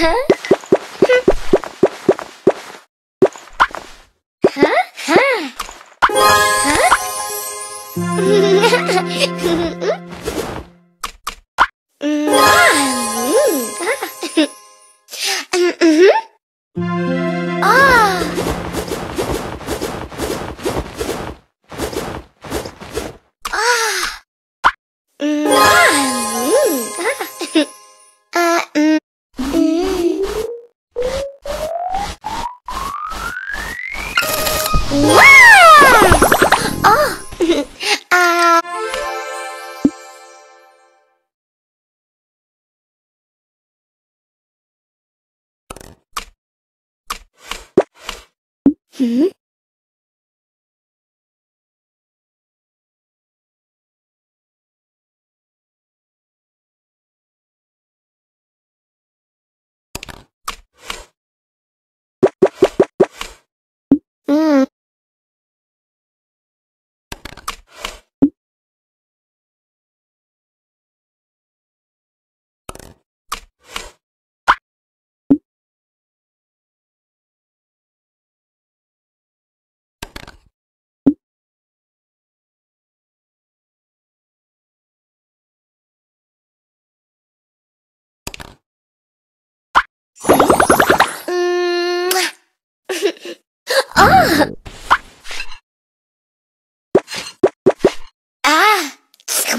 Mm-hmm. Mm-hmm.